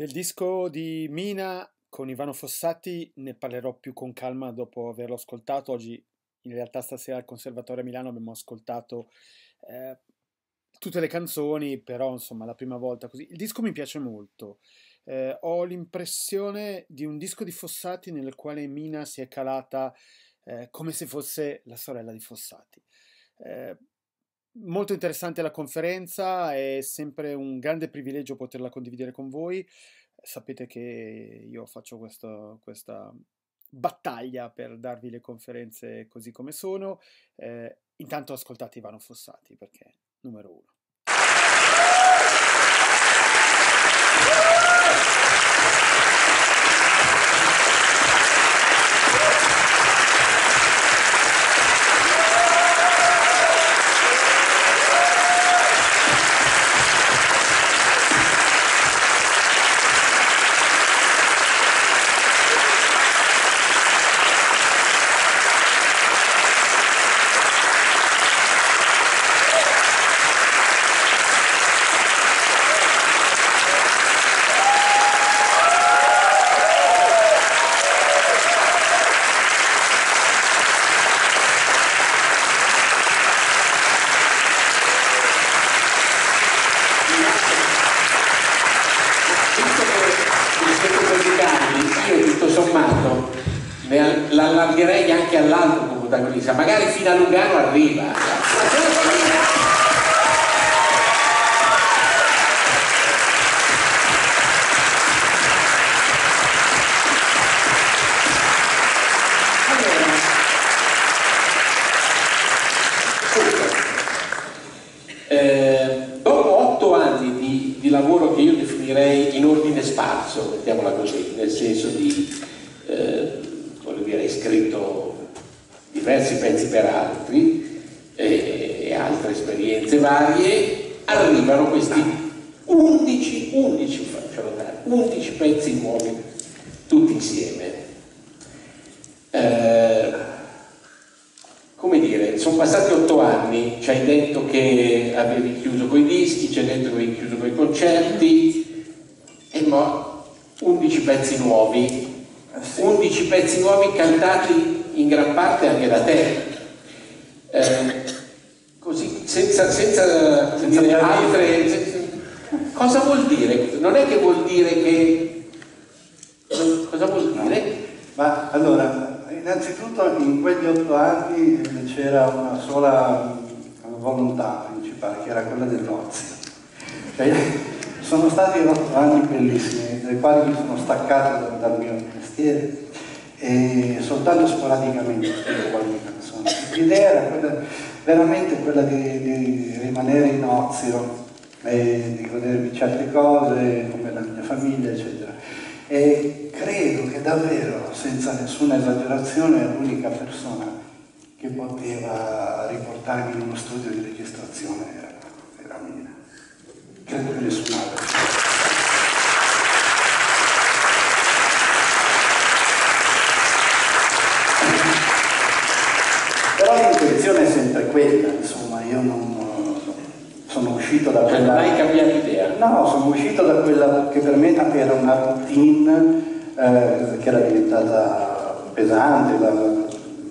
Del disco di Mina con Ivano Fossati ne parlerò più con calma dopo averlo ascoltato. Oggi in realtà stasera al Conservatorio a Milano abbiamo ascoltato eh, tutte le canzoni, però insomma la prima volta così. Il disco mi piace molto. Eh, ho l'impressione di un disco di Fossati nel quale Mina si è calata eh, come se fosse la sorella di Fossati. Molto interessante la conferenza, è sempre un grande privilegio poterla condividere con voi. Sapete che io faccio questo, questa battaglia per darvi le conferenze così come sono. Eh, intanto ascoltate Ivano Fossati perché è numero uno. l'allargherei anche all'altro come protagonista, magari fino a Lugano arriva. Eh, dopo otto anni di, di, lavoro che io definirei in ordine sparso, mettiamola così, nel senso di eh, dire, hai scritto diversi pezzi per altri e, e altre esperienze varie, arrivano questi 11, 11, 11 pezzi nuovi, tutti insieme. Eh, come dire, sono passati otto anni, ci hai detto che avevi chiuso con i dischi, ci hai detto che avevi chiuso con i concerti, e mo 11 pezzi nuovi, 11 pezzi nuovi cantati in gran parte anche da te. Eh, così, senza, senza, senza dire altre... Cosa vuol dire? Non è che vuol dire che... Ma allora, innanzitutto in quegli otto anni c'era una sola volontà principale, che era quella dell'ozio. Cioè, sono stati otto anni bellissimi, nei quali mi sono staccato dal, dal mio mestiere e soltanto sporadicamente scrivo qualche canzone. L'idea era quella, veramente quella di, di, rimanere in ozio e di godermi certe cose, come la mia famiglia, eccetera. E credo che davvero, senza nessuna esagerazione, l'unica persona che poteva riportarmi in uno studio di registrazione era, era Mina. Credo che nessun altro. Però l'intenzione è sempre quella, insomma, io non sono uscito da quella... Non hai cambiato idea? No, sono uscito da quella che per me era una routine eh, che era diventata pesante, la,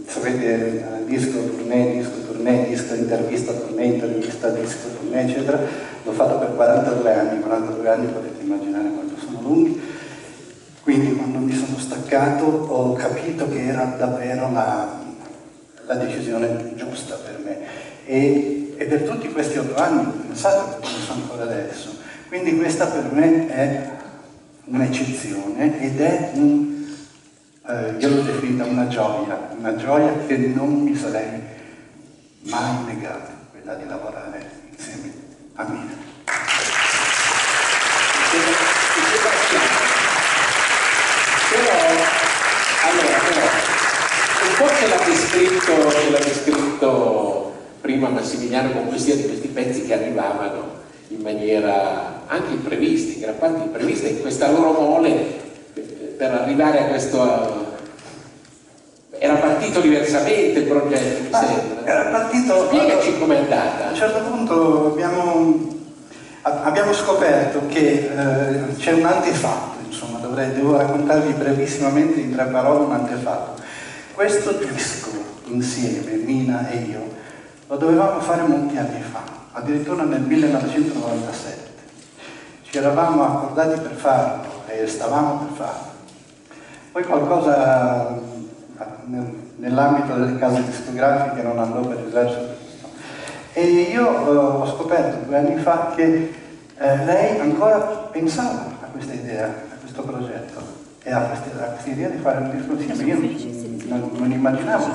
sapete, disco, tournée, disco, tournée, disco, intervista, tournée, intervista, disco, tournée, eccetera. L'ho fatto per 42 anni, 42 anni potete immaginare quanto sono lunghi. Quindi quando mi sono staccato ho capito che era davvero la, la decisione giusta per me. E, e, per tutti questi otto anni, pensate che penso ancora adesso. Quindi questa per me è un'eccezione ed è un, eh, io l'ho definita una gioia, una gioia che non mi sarei mai negata, quella di lavorare insieme a Mina. Però, allora, però, ce l'ha descritto prima Massimiliano con questi, questi pezzi che arrivavano in maniera anche imprevista, in gran parte imprevista, in questa loro mole per arrivare a questo... Era partito diversamente il progetto, mi sembra. Era partito... Spiegaci com'è andata. A un certo punto abbiamo, abbiamo scoperto che eh, c'è un antefatto, insomma, dovrei, devo raccontarvi brevissimamente in tre parole un antefatto. Questo disco insieme, Mina e io, lo dovevamo fare molti anni fa, addirittura nel 1997. Ci eravamo accordati per farlo e stavamo per farlo. Poi qualcosa nell'ambito delle case discografiche non andò per il verso e io eh, ho scoperto due anni fa che eh, lei ancora pensava a questa idea, a questo progetto e a questa, a questa idea di fare un disco insieme. Io non, non immaginavo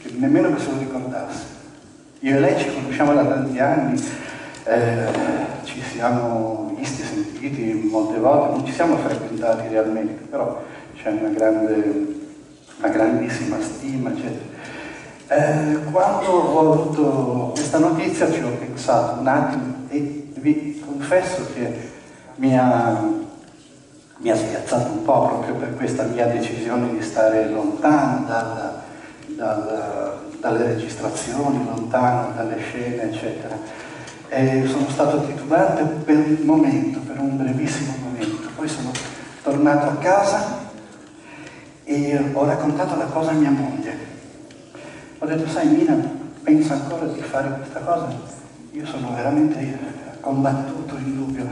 che, nemmeno che se lo ricordasse. Io e lei ci conosciamo da tanti anni, eh, ci siamo visti, sentiti molte volte, non ci siamo frequentati realmente, però c'è una grande, una grandissima stima, eccetera. Eh, quando ho avuto questa notizia ci ho pensato un attimo e vi confesso che mi ha, mi ha spiazzato un po' proprio per questa mia decisione di stare lontano dalla, dalla, dalle registrazioni, lontano dalle scene, eccetera. E sono stato titubante per un momento, per un brevissimo momento. Poi sono tornato a casa e ho raccontato la cosa a mia moglie ho detto, sai Mina, pensa ancora di fare questa cosa? Io sono veramente combattuto in dubbio.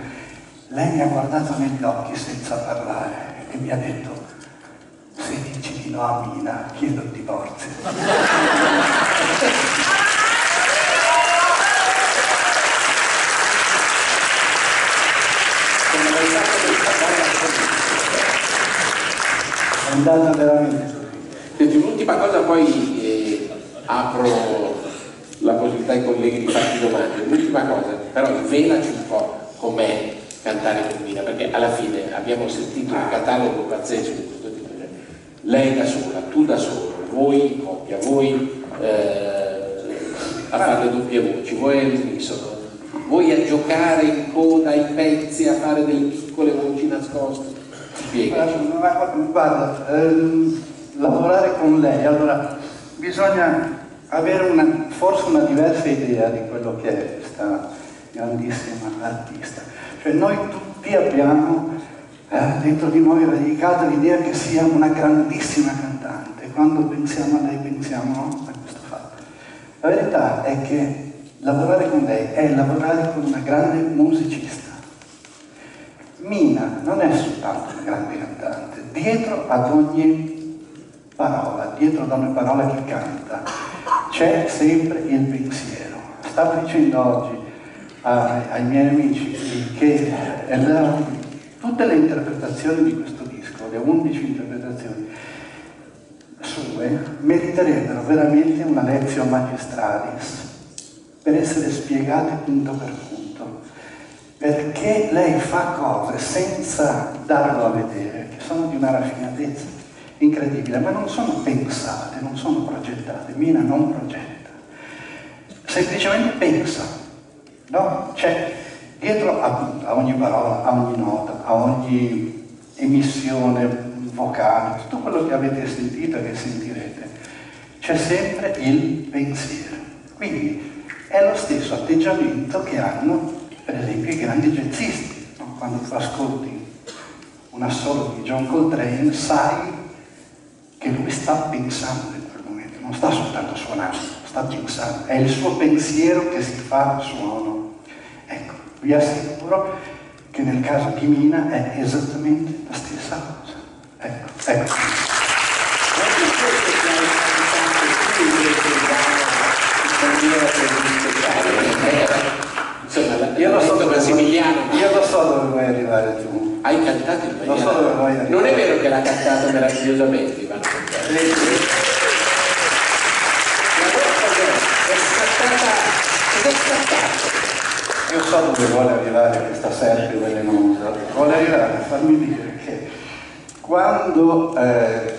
Lei mi ha guardato negli occhi senza parlare e mi ha detto, se dici di no a Mina, chiedo il divorzio. andata veramente. L'ultima cosa poi eh, apro la possibilità ai colleghi di farti domande. L'ultima cosa, però velaci un po' com'è cantare con Mina, perché alla fine abbiamo sentito un catalogo pazzesco di questo tipo. Lei da sola, tu da solo, voi in coppia, voi eh, a fare le doppie voci, voi all'unisono, voi a giocare in coda ai pezzi, a fare delle piccole voci nascoste. Spiegaci. Guarda, ehm, lavorare con lei, allora bisogna avere una, forse una diversa idea di quello che è questa grandissima artista. Cioè noi tutti abbiamo eh, dentro di noi radicata l'idea che sia una grandissima cantante. Quando pensiamo a lei pensiamo a questo fatto. La verità è che lavorare con lei è lavorare con una grande musicista. Mina non è soltanto una grande cantante, dietro ad ogni parola, dietro ad ogni parola che canta, c'è sempre il pensiero. Stavo dicendo oggi ai, ai miei amici che la, tutte le interpretazioni di questo disco, le 11 interpretazioni sue, meriterebbero veramente una lezione magistralis per essere spiegate punto per punto, perché lei fa cose senza darlo a vedere, che sono di una raffinatezza incredibile, ma non sono pensate, non sono progettate, Mina non progetta, semplicemente pensa, no? C'è dietro appunto, a ogni parola, a ogni nota, a ogni emissione vocale, tutto quello che avete sentito e che sentirete, c'è sempre il pensiero. Quindi è lo stesso atteggiamento che hanno per esempio i grandi jazzisti, no? quando tu ascolti un assolo di John Coltrane sai che lui sta pensando in quel momento, non sta soltanto suonando, sta pensando, è il suo pensiero che si fa suono. Ecco, vi assicuro che nel caso di Mina è esattamente la stessa cosa. Ecco, ecco. Insomma, io lo so dove Massimiliano. Io lo so dove vuoi arrivare tu. Hai cantato dove vuoi arrivare. Non è vero che l'ha cantato meravigliosamente, Ivano La vostra è scattata è scattata. Io so dove vuole arrivare questa serpe velenosa. Vuole arrivare a farmi dire che quando eh,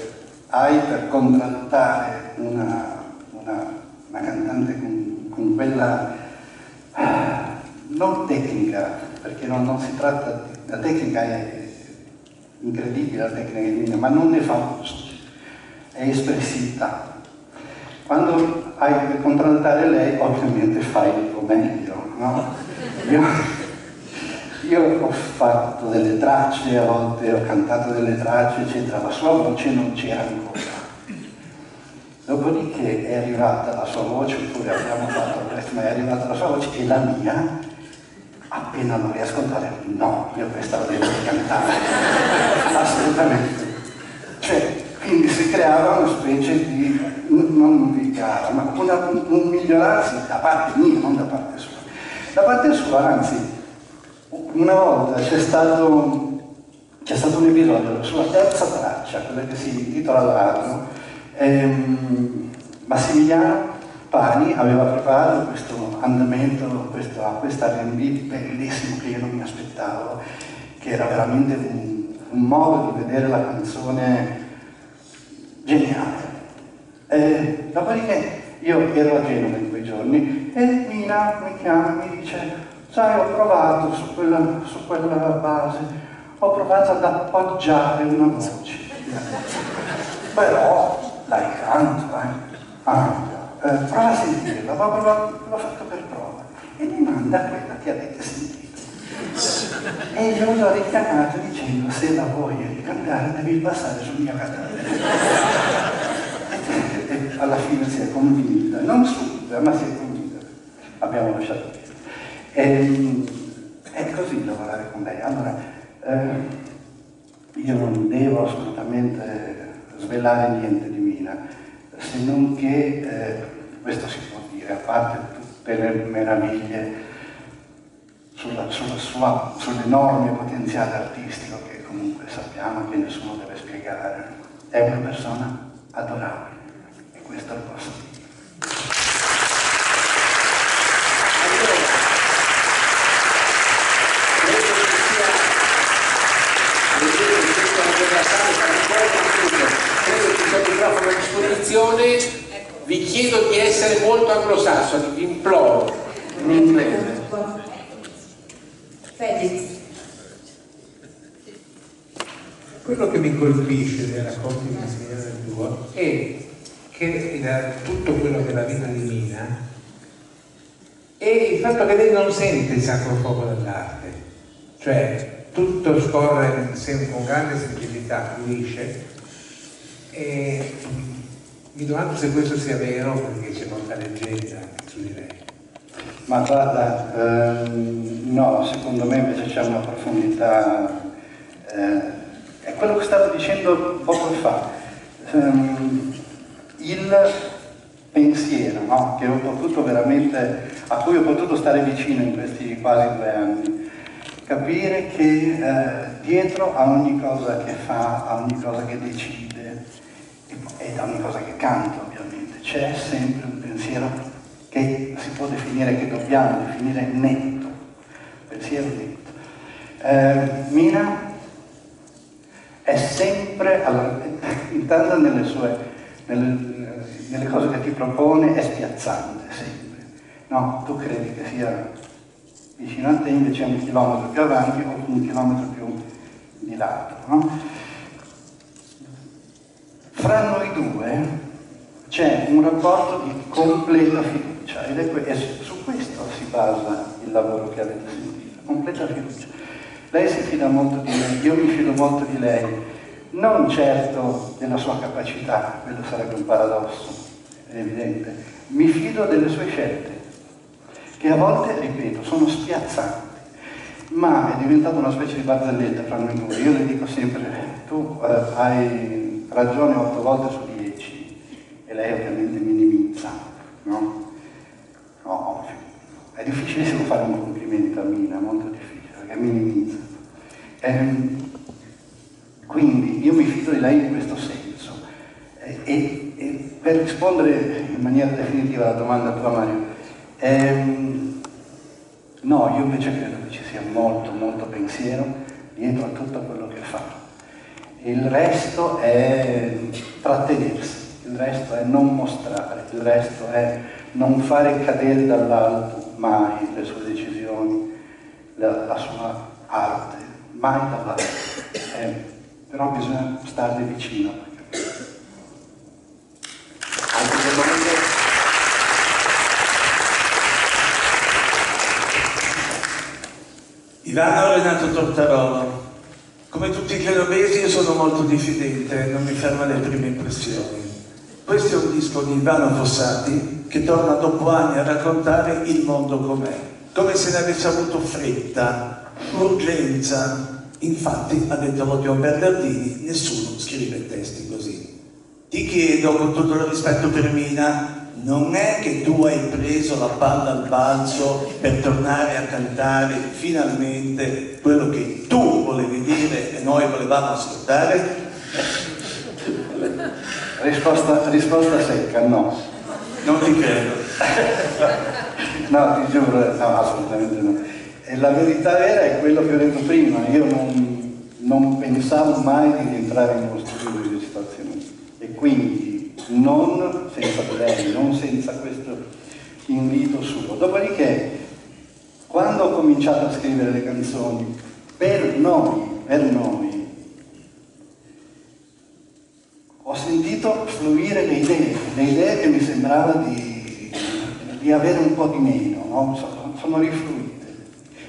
hai per contrattare una, una, una cantante con, con quella non tecnica, perché non, non, si tratta di... La tecnica è incredibile, la tecnica di Mina, ma non ne fa uso, è espressività. Quando hai che contrattare lei, ovviamente fai il tuo meglio, no? Io, io ho fatto delle tracce, a volte ho cantato delle tracce, eccetera, la sua voce non c'era ancora. Dopodiché è arrivata la sua voce, oppure abbiamo fatto il resto, ma è arrivata la sua voce e la mia, appena l'ho riascoltata, no, io questa la devo cantare, assolutamente. Cioè, quindi si creava una specie di, non di gara, ma una, un migliorarsi da parte mia, non da parte sua. Da parte sua, anzi, una volta c'è stato, c'è stato un episodio, sulla terza traccia, quella che si intitola L'Arno, ehm, Massimiliano Pani aveva preparato questo andamento, questo, questo R&B bellissimo che io non mi aspettavo, che era veramente un, un modo di vedere la canzone geniale. E, dopodiché io ero a Genova in quei giorni e Mina mi chiama e mi dice sai ho provato su quella, su quella base, ho provato ad appoggiare una voce, però dai canto, eh. Ah, eh, prova a sentirla, l'ho fatto per prova e mi manda quella che avete sentito. E io l'ho richiamato dicendo se la vuoi ricantare devi passare sul mio canale. e, alla fine si è convinta, non subito, ma si è convinta. Abbiamo lasciato questo. E, è così lavorare con lei. Allora, eh, io non devo assolutamente svelare niente di Mina, se non che, eh, questo si può dire, a parte tutte le meraviglie sulla, sulla sua, sull'enorme potenziale artistico che comunque sappiamo che nessuno deve spiegare, è una persona adorabile e questo lo posso dire. microfono a disposizione, vi chiedo di essere molto anglosassoni, vi imploro, in inglese. Quello che mi colpisce nei racconti di Massimiliano Duo è che da tutto quello che la vita di Mina è il fatto che lei non sente il sacro fuoco dell'arte, cioè tutto scorre con grande semplicità, fluisce e mi domando se questo sia vero perché c'è molta leggenda su di lei. Ma guarda, ehm, no, secondo me invece c'è una profondità, eh, è quello che stavo dicendo poco fa, ehm, il pensiero no? a cui ho potuto stare vicino in questi quasi due anni, capire che eh, dietro a ogni cosa che fa, a ogni cosa che decide e a ogni cosa che canta ovviamente, c'è sempre un pensiero che si può definire, che dobbiamo definire netto, pensiero netto. Eh, Mina è sempre, allora, intanto nelle, sue, nelle, nelle cose che ti propone, è spiazzante sempre. No, tu credi che sia vicino a te, invece è un chilometro più avanti o un chilometro più di lato. No? Fra noi due c'è un rapporto di completa fiducia ed è, que- su questo si basa il lavoro che avete sentito, completa fiducia. Lei si fida molto di me, io mi fido molto di lei, non certo della sua capacità, quello sarebbe un paradosso, è evidente, mi fido delle sue scelte, che a volte, ripeto, sono spiazzanti, ma è diventata una specie di barzelletta fra noi due. Io le dico sempre, tu eh, hai ragione otto volte su e lei ovviamente minimizza, no? No, è difficilissimo fare un complimento a Mina, molto difficile, perché minimizza. Ehm, quindi io mi fido di lei in questo senso. E, e, e per rispondere in maniera definitiva alla domanda tua Mario, ehm, no, io invece credo che ci sia molto, molto pensiero dietro a tutto quello che fa. Il resto è trattenersi il resto è non mostrare, il resto è non fare cadere dall'alto mai le sue decisioni, la, la sua arte, mai dall'alto. Eh, però bisogna starle vicino. Anche domande? Ivano Renato Tortarolo. Come tutti i genovesi io sono molto diffidente, non mi fermo alle prime impressioni. Questo è un disco di Ivano Fossati che torna dopo anni a raccontare il mondo com'è, come se ne avesse avuto fretta, urgenza. Infatti, ha detto Rodio Bernardini, nessuno scrive testi così. Ti chiedo, con tutto il rispetto per Mina, non è che tu hai preso la palla al balzo per tornare a cantare finalmente quello che tu volevi dire noi volevamo ascoltare? Risposta, risposta secca, no. Non ti credo. no, ti giuro, no, assolutamente no. E la verità vera è quello che ho detto prima, io non, non pensavo mai di rientrare in uno studio di recitazione e quindi non senza lei, non senza questo invito suo. Dopodiché, quando ho cominciato a scrivere le canzoni, per noi, per noi, ho sentito fluire le idee, le idee che mi sembrava di, di avere un po' di meno, no? sono, sono rifluite.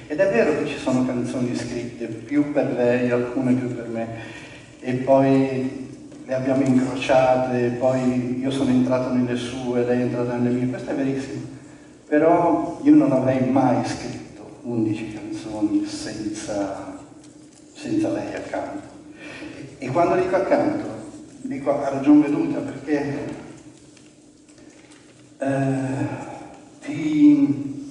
Ed è vero che ci sono canzoni scritte più per lei, alcune più per me, e poi le abbiamo incrociate, poi io sono entrato nelle sue, lei è entrata nelle mie, questo è verissimo. Però io non avrei mai scritto 11 canzoni senza, senza lei accanto. E, quando dico accanto, dico a ragion veduta perché eh, ti,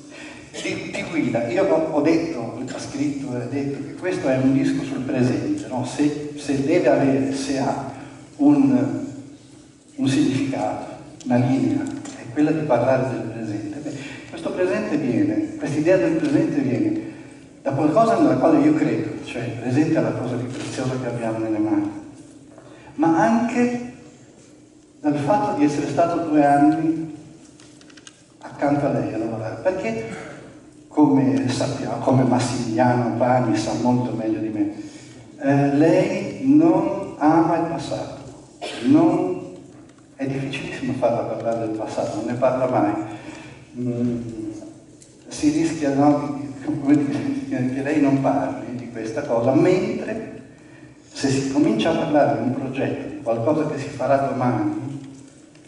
ti, ti, guida. Io ho, ho detto, ho scritto e detto che questo è un disco sul presente, no? se, se deve avere, se ha un, un significato, una linea, è quella di parlare del presente. Beh, questo presente viene, questa idea del presente viene da qualcosa nella quale io credo, cioè presente la cosa più preziosa che abbiamo nelle mani, ma anche dal fatto di essere stato due anni accanto a lei a lavorare, perché come sappiamo, come Massimiliano Pani sa molto meglio di me, eh, lei non ama il passato non, è difficilissimo farla parlare del passato, non ne parla mai. Mm, si rischia no, che lei non parli di questa cosa, mentre se si comincia a parlare di un progetto, di qualcosa che si farà domani,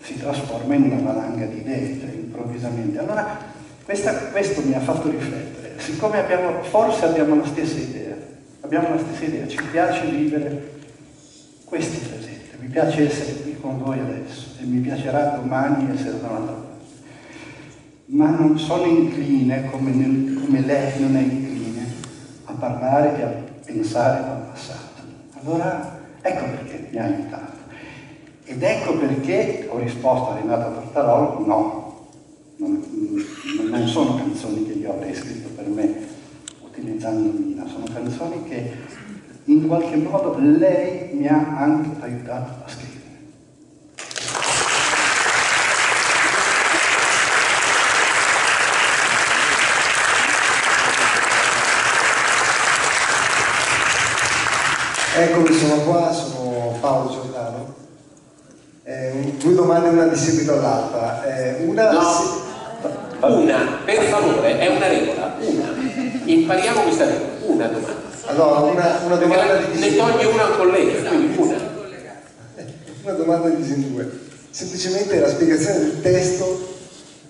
si trasforma in una valanga di idee, cioè improvvisamente. Allora questa, questo mi ha fatto riflettere, siccome abbiamo, forse abbiamo la stessa idea, abbiamo la stessa idea, ci piace vivere questi presenti mi piace essere qui con voi adesso e mi piacerà domani essere da un'altra parte. Ma non sono incline, come, nel, come lei non è incline, parlare e a pensare al passato. Allora ecco perché mi ha aiutato. Ed ecco perché ho risposto a Renata Tortarolo, no, non, non sono canzoni che io avrei scritto per me utilizzando Mina, sono canzoni che in qualche modo lei mi ha anche aiutato a scrivere. Eccomi, sono qua, sono Paolo Giordano. Eh, due domande, una di seguito all'altra. Eh, una, no, se... una, per favore, è una regola, una. Impariamo questa regola, una domanda. Allora, una, una domanda di Ne toglie una al collega, quindi una. Una domanda di due. Semplicemente la spiegazione del testo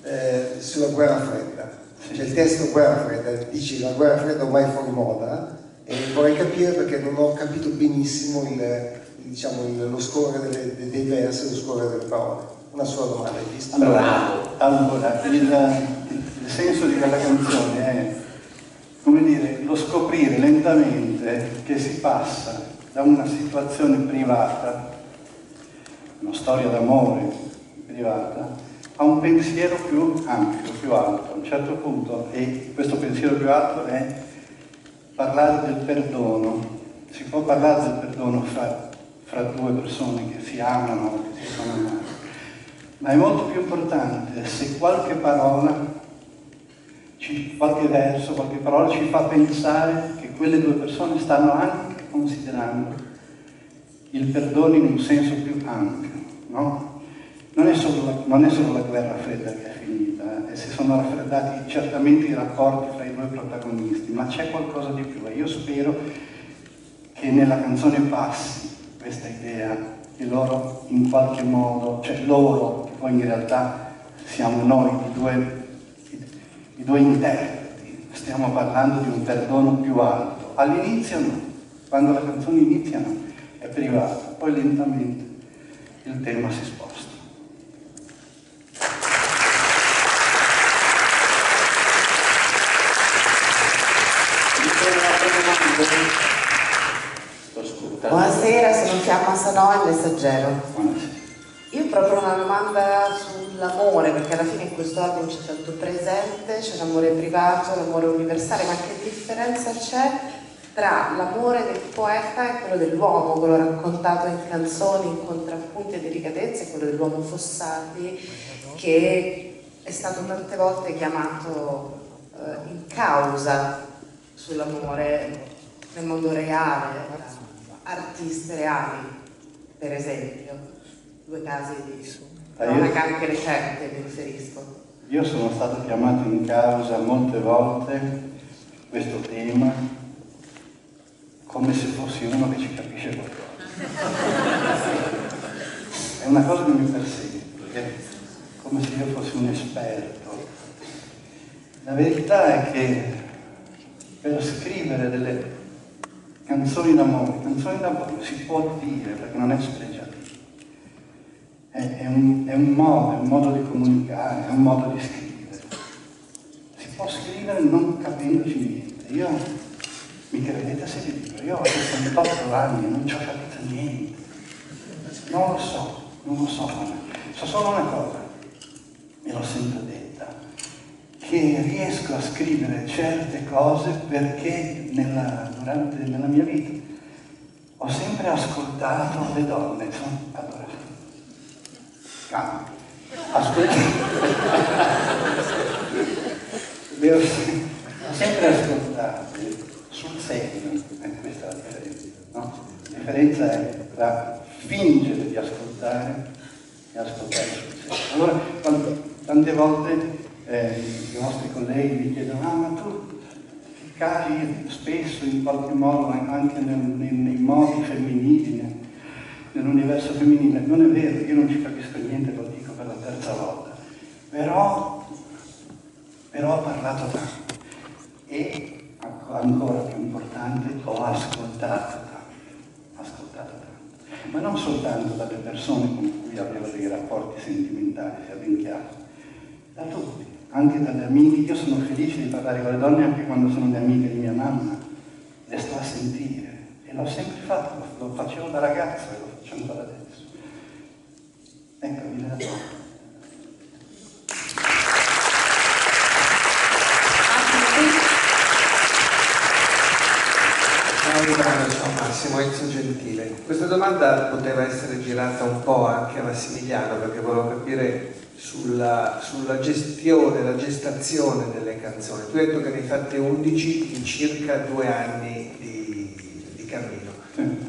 eh, sulla guerra fredda. Cioè il testo guerra fredda, dici la guerra fredda ormai fuori moda e vorrei capire perché non ho capito benissimo il, diciamo, il, lo scorrere delle, dei versi, lo scorrere delle parole. Una sola domanda, visto? Allora, allora il, il senso di quella canzone è come dire, lo scoprire lentamente che si passa da una situazione privata, una storia d'amore privata, a un pensiero più ampio, più alto. A un certo punto, e questo pensiero più alto è parlare del perdono. Si può parlare del perdono fra, fra due persone che si amano, che si sono amate, ma è molto più importante se qualche parola qualche verso, qualche parola ci fa pensare che quelle due persone stanno anche considerando il perdono in un senso più ampio, no? Non è, la, non è solo la, guerra fredda che è finita, eh, si sono raffreddati certamente i rapporti fra i due protagonisti, ma c'è qualcosa di più e io spero che nella canzone passi questa idea che loro in qualche modo, cioè loro, che poi in realtà siamo noi, i due, i due interpreti, stiamo parlando di un perdono più alto. All'inizio no, quando la canzone inizia no, è privata, poi lentamente il tema si sposta. Sono Fiamma Sanò, il messaggero. Io proprio una domanda sull'amore, perché alla fine in questo album c'è tanto presente, c'è l'amore privato, l'amore universale, ma che differenza c'è tra l'amore del poeta e quello dell'uomo, quello raccontato in canzoni, in contrappunti e delicatezze, quello dell'uomo Fossati, che è stato tante volte chiamato eh, in causa sull'amore nel mondo reale, artiste reali, per esempio, due casi di cronaca anche recente mi riferisco. Io sono stato chiamato in causa molte volte questo tema come se fossi uno che ci capisce qualcosa. È una cosa che mi persegue, perché come se io fossi un esperto. La verità è che per scrivere delle canzoni d'amore, canzoni d'amore si può dire perché non è spregiativo. È, è, un, è, un, modo, è un modo di comunicare, è un modo di scrivere. Si può scrivere non capendoci niente. Io, mi credete se vi dico, io ho 68 anni e non ci ho capito niente. Non lo so, non lo so. So solo una cosa, me l'ho sempre che riesco a scrivere certe cose perché nella, durante, nella mia vita ho sempre ascoltato le donne. Allora, calma, ascoltato. le ho, sempre ascoltate sul serio, eh, questa è la differenza. No? La differenza è tra fingere di ascoltare e ascoltare sul serio. Allora, tante volte eh, i nostri colleghi mi chiedono, ah ma tu cadi spesso in qualche modo anche nel, nei, nei, modi femminili, nell'universo femminile. Non è vero, io non ci capisco niente, lo dico per la terza volta. Però, però ho parlato tanto e ancora più importante, ho ascoltato tanto, ascoltato tanto. Ma non soltanto dalle persone con cui avevo dei rapporti sentimentali, sia ben chiaro, da tutti anche dalle amiche. Io sono felice di parlare con le donne anche quando sono le amiche di mia mamma, le sto a sentire e l'ho sempre fatto, lo facevo da ragazzo e lo faccio ancora adesso. Ecco, vi la do. Ciao Massimo Enzo Gentile. Questa domanda poteva essere girata un po' anche a Massimiliano perché volevo capire sulla, sulla, gestione, la gestazione delle canzoni. Tu hai detto che ne hai fatte 11 in circa due anni di, di cammino.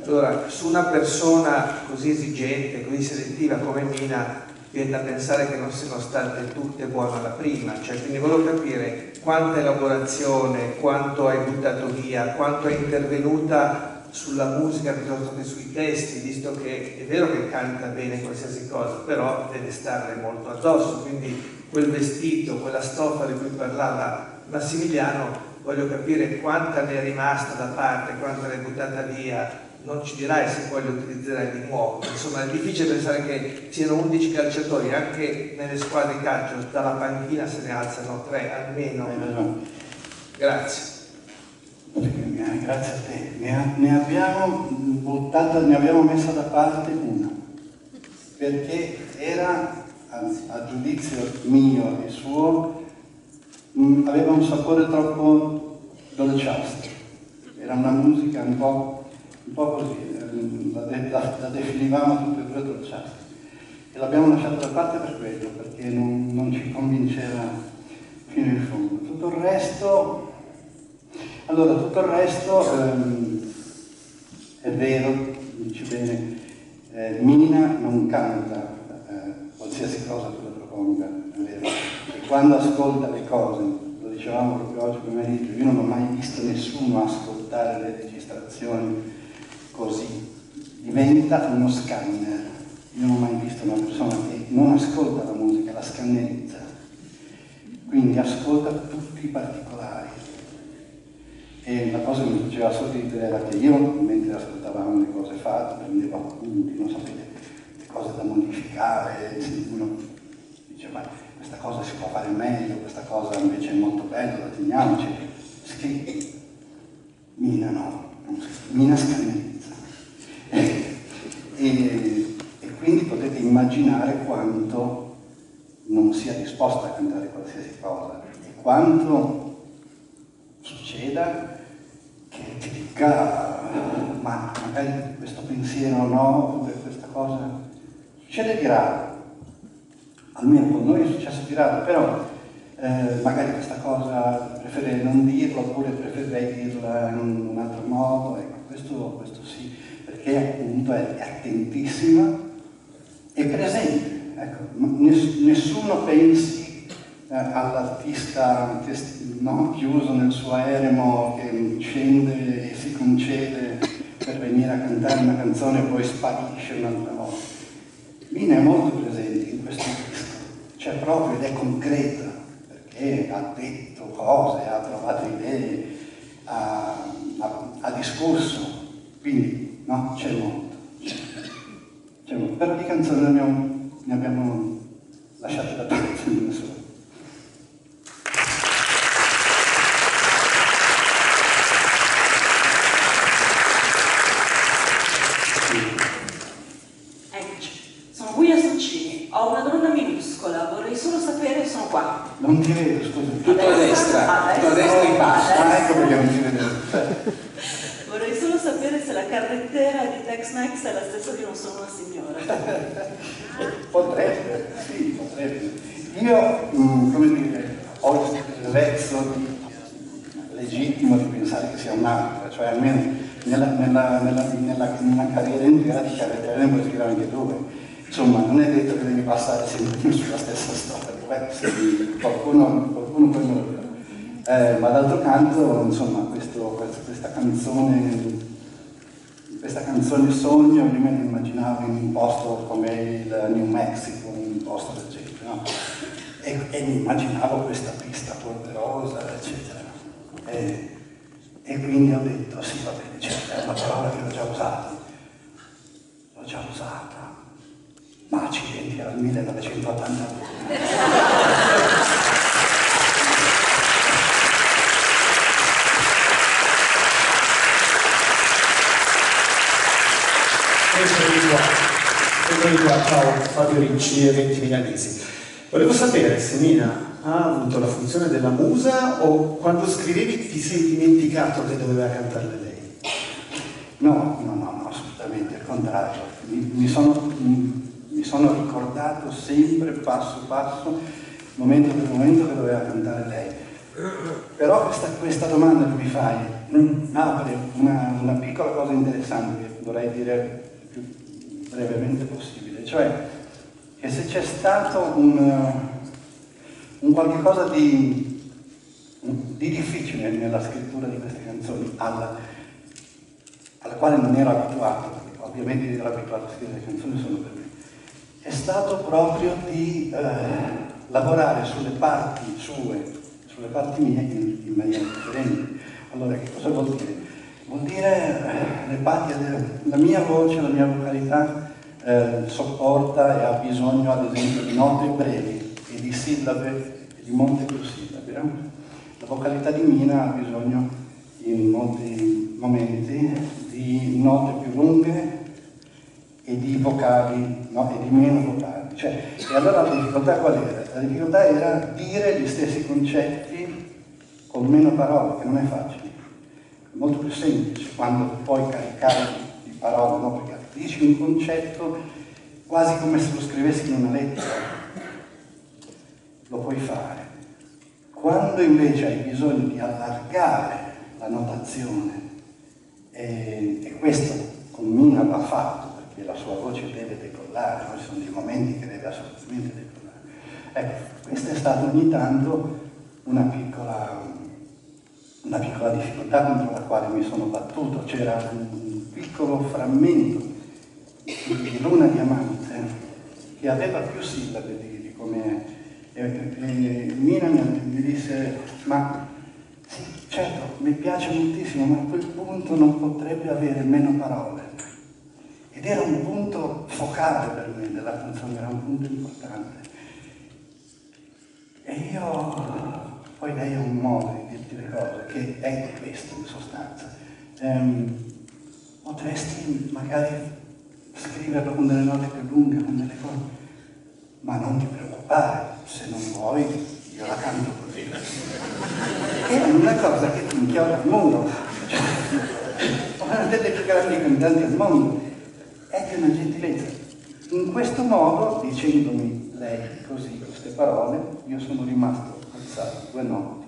Allora, su una persona così esigente, così selettiva come Mina, viene da pensare che non siano state tutte buone alla prima, cioè, quindi volevo capire quanta elaborazione, quanto hai buttato via, quanto è intervenuta sulla musica piuttosto che sui testi, visto che è vero che canta bene qualsiasi cosa, però deve starle molto addosso, quindi quel vestito, quella stoffa di cui parlava Massimiliano, voglio capire quanta ne è rimasta da parte, quanta ne è buttata via, non ci dirai se poi le utilizzerai di nuovo. Insomma, è difficile pensare che siano 11 calciatori, anche nelle squadre di calcio, dalla panchina se ne alzano tre almeno. Grazie. Grazie a te. Ne, ne, abbiamo buttata, ne abbiamo messa da parte una, perché era, a, a giudizio mio e suo, mh, mm, aveva un sapore troppo dolciastro. Era una musica un po', un po così, eh, la, la, la, definivamo tutte e due dolciastra. E l'abbiamo lasciata da parte per quello, perché non, non ci convinceva fino in fondo. Tutto il resto allora, tutto il resto ehm, è vero, dici bene, eh, Mina non canta eh, qualsiasi cosa tu la proponga, è vero. E quando ascolta le cose, lo dicevamo proprio oggi pomeriggio, io non ho mai visto nessuno ascoltare le registrazioni così, diventa uno scanner. Io non ho mai visto una persona che non ascolta la musica, la scannerizza, quindi ascolta tutti i particolari. E la cosa che mi faceva sorridere era che io, mentre ascoltavamo le cose fatte, prendevo appunti, non sapete, le cose da modificare, uno dice ma questa cosa si può fare meglio, questa cosa invece è molto bella, la teniamoci. Scrivi. Mina no, Mina scannerizza. E, e, e quindi potete immaginare quanto non sia disposta a cantare qualsiasi cosa e quanto succeda ti dica ma magari questo pensiero no, questa cosa succede di raro almeno con noi è successo di raro, però eh, magari questa cosa preferirei non dirla oppure preferirei dirla in un altro modo, ecco, questo, questo sì, perché appunto è, attentissima e presente. Ecco, nessuno pensi eh, all'artista no, chiuso nel suo eremo che scende e si concede per venire a cantare una canzone e poi sparisce un'altra volta. Mina è molto presente in questo c'è proprio ed è concreta, perché ha detto cose, ha trovato idee, ha, ha, ha discusso, quindi no, c'è molto. C'è. Però di canzoni ne abbiamo, ne abbiamo lasciate da parte di nessuno. Non ti vedo, scusa. A tua destra, a tua destra in basso. Ah, ecco perché non ti vedo. Vorrei solo sapere se la carrettera di Tex-Mex è la stessa di Non sono una signora. potrebbe, sì, potrebbe. Io, mm, come dire, ho il vezzo di, legittimo di pensare che sia un'altra, cioè almeno nella, nella, nella, nella, nella intera di carrettere ne puoi scrivere anche due. Insomma, non è detto che devi passare sempre sulla stessa storia sì, qualcuno, qualcuno poi me lo dirà. Eh, ma d'altro canto, insomma, questo, questa canzone questa canzone sogno me la immaginavo in un posto come il New Mexico, un posto del genere, no? e, e, mi immaginavo questa pista polverosa, eccetera. E, e, quindi ho detto, sì, va bene, certo, è una parola che l'ho già usata, già usata, ma accidenti, era il 1982. Eccomi qua, eccomi qua, ciao Fabio Ricci, eventi milanesi. Volevo sapere se Nina ha avuto la funzione della musa o quando scrivevi ti sei dimenticato che doveva cantarle lei? No, no, no, no assolutamente, al contrario. Mi, mi, sono, mi sono ricordato sempre, passo passo, momento per momento, che doveva cantare lei. Però questa, questa domanda che mi fai apre una, una piccola cosa interessante che vorrei dire più brevemente possibile, cioè che se c'è stato un, un qualche cosa di, di, difficile nella scrittura di queste canzoni, alla, alla quale non ero abituato, ovviamente ero abituato a scrivere canzoni solo per me, è stato proprio di eh, lavorare sulle parti sue, sulle parti mie in, in maniera differente. Allora, che cosa vuol dire? Vuol dire eh, parti, la mia voce, la mia vocalità eh, sopporta e ha bisogno ad esempio di note brevi e di sillabe e di molte più sillabe. No? La vocalità di Mina ha bisogno in molti momenti di note più lunghe e di vocali no? e di meno vocali. Cioè, e allora la difficoltà qual era? La difficoltà era dire gli stessi concetti con meno parole, che non è facile molto più semplice quando puoi caricare di parole, no? perché dici un concetto quasi come se lo scrivessi in una lettera, lo puoi fare. Quando invece hai bisogno di allargare la notazione, e, e questo con Mina va fatto, perché la sua voce deve decollare, ci sono dei momenti che deve assolutamente decollare. Ecco, questo è stato ogni tanto una piccola, una piccola difficoltà contro la quale mi sono battuto, c'era un piccolo frammento di luna diamante che aveva più sillabe di, di come e, e Mina mi disse ma sì, certo, mi piace moltissimo, ma a quel punto non potrebbe avere meno parole. Ed era un punto focale per me della canzone, era un punto importante. E io, poi lei ha un modo di dirti le cose, che è questo in sostanza. Ehm, potresti magari scriverlo con delle note più lunghe, con delle cose, ma non ti preoccupare, se non vuoi io la canto così. È una cosa che ti inchioda al mondo. Cioè, una delle più grandi cantanti al mondo. È di una gentilezza. In questo modo, dicendomi lei così queste parole, io sono rimasto alzato due notti.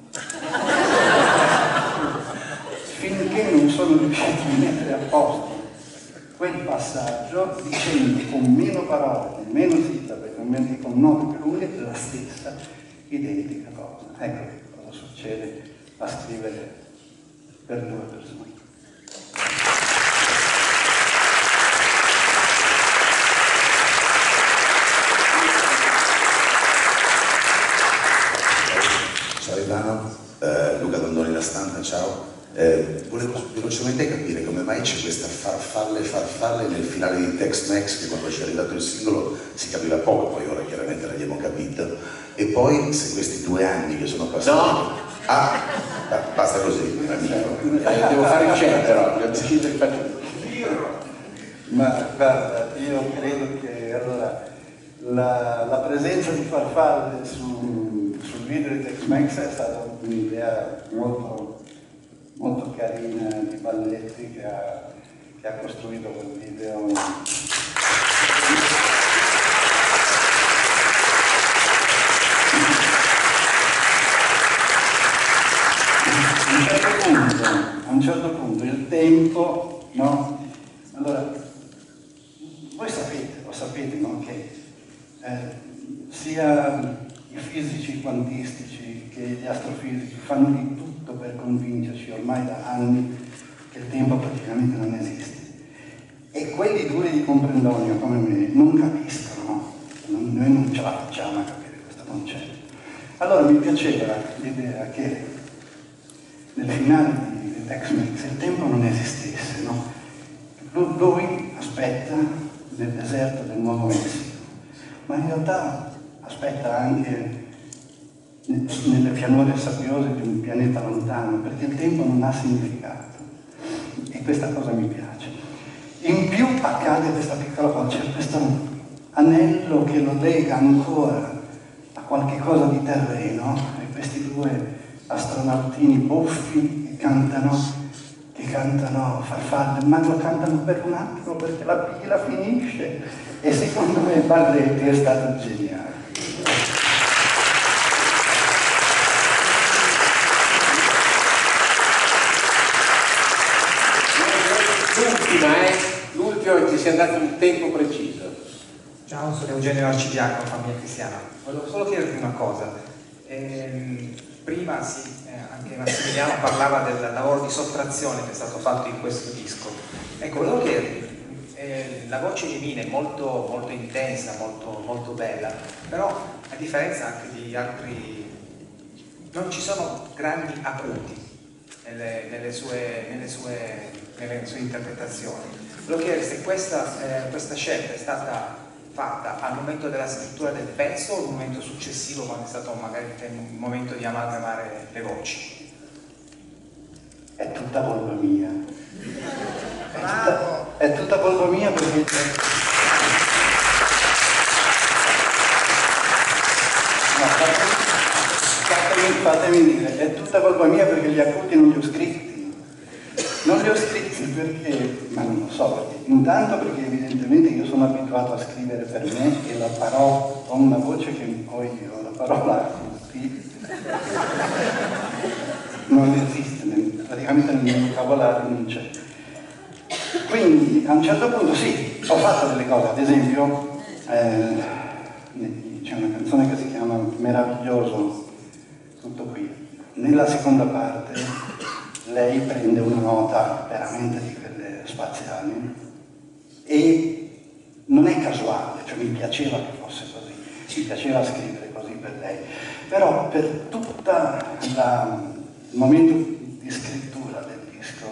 Finché non sono riuscito a mettere a posto quel passaggio dicendo con meno parole, meno sillabe, con, meno, con note più lunghe, la stessa identica cosa. Ecco cosa succede a scrivere per due persone. Ciao Ivano, eh, Luca Ciao. Eh, volevo velocemente capire come mai c'è questa farfalle farfalle nel finale di Tex Mex che quando ci è arrivato il singolo si capiva poco, poi ora chiaramente l'abbiamo capito. E poi se questi due anni che sono passati... No! Ah, basta così. Eh, devo fare il cenno però, devo decidere che faccio. Ma guarda, io credo che allora, la, la presenza di farfalle su, sul video di Tex-Mex è stata un'idea molto, molto carina di Balletti che ha, che ha costruito quel video. A un certo punto, a un certo punto il tempo, no? Allora, voi sapete, lo sapete, no? Che eh, sia i fisici quantistici che gli astrofisici fanno di convincerci ormai da anni che il tempo praticamente non esiste. E quelli duri di comprendonio come me non capiscono, no? Non- noi non ce la facciamo a capire questo concetto. Allora mi piaceva l'idea che nel finale di, Tex-Mex il tempo non esistesse, no? Lu- Lui aspetta nel deserto del Nuovo Messico, ma in realtà aspetta anche nelle pianure sabbiose di un pianeta lontano, perché il tempo non ha significato. E questa cosa mi piace. In più accade questa piccola cosa, c'è questo anello che lo lega ancora a qualche cosa di terreno, e questi due astronautini buffi che cantano, che cantano farfalle, ma lo cantano per un attimo perché la pila finisce e secondo me Barretti è stato geniale. L'ultima è, l'ultima ti sia dato un tempo preciso. Ciao, sono Eugenio Arcidiacono, famiglia cristiana. Volevo solo chiederti una cosa. Ehm, prima sì, eh, anche Massimiliano parlava del lavoro di sottrazione che è stato fatto in questo disco. Ecco, volevo chiederti, eh, la voce di Mina è molto, molto intensa, molto, molto bella, però a differenza anche di altri, non ci sono grandi acuti nelle, nelle sue, nelle sue- nelle sue interpretazioni. Volevo chiedere se questa, eh, questa scelta è stata fatta al momento della scrittura del pezzo o al momento successivo quando è stato magari il momento di amalgamare le voci? È tutta colpa mia. È tutta, è tutta colpa mia perché... No, fatemi, fatemi- dire, è tutta colpa mia perché gli acuti non li ho scritti. Non li ho scritti perché, ma non lo so perché, intanto perché evidentemente io sono abituato a scrivere per me e la parola, ho una voce che ho la parola non esiste, praticamente nel mio vocabolario non c'è. Quindi a un certo punto sì, ho fatto delle cose, ad esempio eh, c'è una canzone che si chiama Meraviglioso, tutto qui, nella seconda parte lei prende una nota veramente di quelle spaziali e non è casuale, cioè mi piaceva che fosse così, mi piaceva scrivere così per lei, però per tutto il momento di scrittura del disco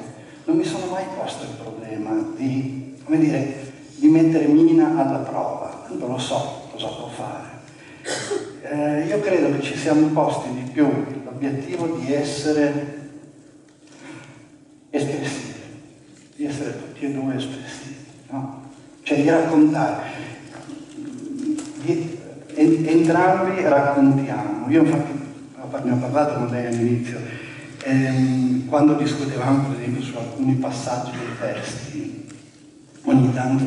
non mi sono mai posto il problema di, come dire, di mettere Mina alla prova, non lo so cosa può fare. Eh, io credo che ci siamo posti di più. L'obiettivo di essere espressivi, di essere tutti e due espressivi, no? cioè di raccontare. Di, entrambi raccontiamo. Io infatti ne ho parlato con lei all'inizio, ehm, quando discutevamo per esempio su alcuni passaggi dei testi, ogni tanto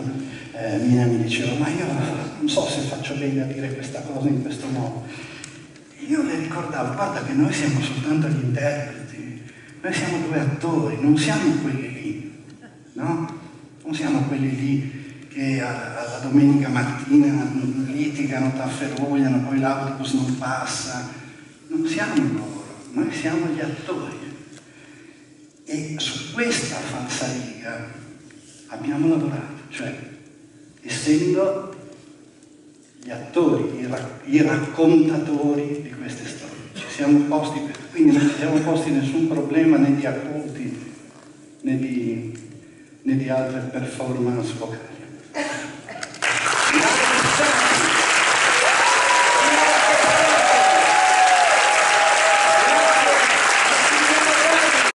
eh, Mina mi diceva ma io non so se faccio bene a dire questa cosa in questo modo. Io le ricordavo, guarda che noi siamo soltanto gli interpreti, noi siamo due attori, non siamo quelli lì, no? Non siamo quelli lì che alla domenica mattina litigano, tafferugliano, poi l'autobus non passa. Non siamo loro, noi siamo gli attori. E su questa falsariga abbiamo lavorato, cioè essendo gli attori, i, rac i raccontatori di queste storie. Ci siamo posti, quindi non ci siamo posti nessun problema né di acuti né di, né di altre performance vocali.